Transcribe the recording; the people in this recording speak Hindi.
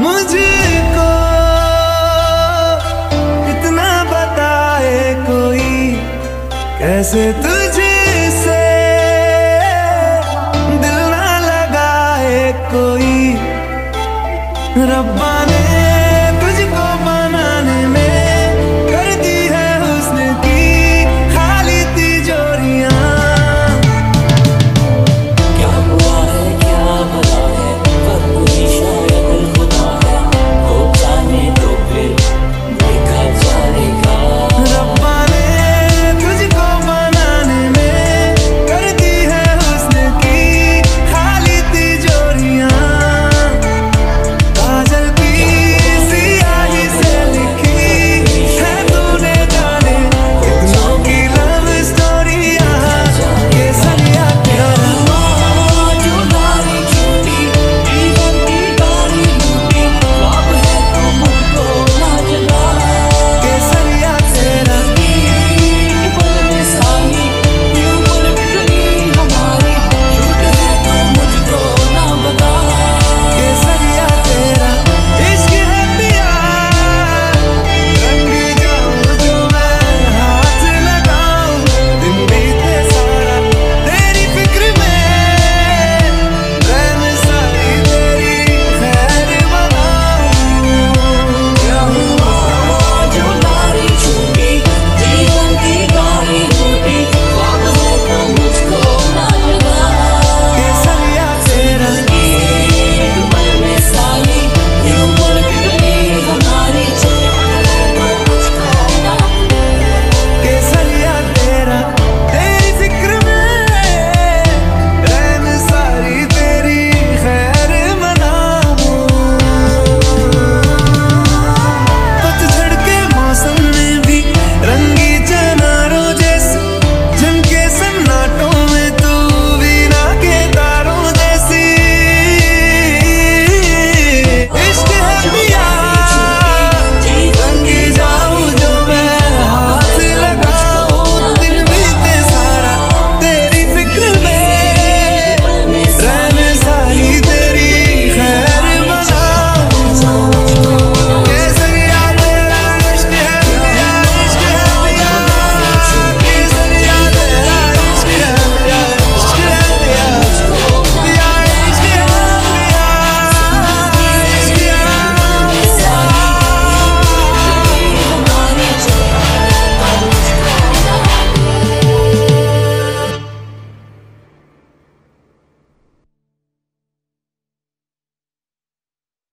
मुझको इतना बताए कोई कैसे तुझसे दिल ना लगाए कोई। रब्बा ने तुझको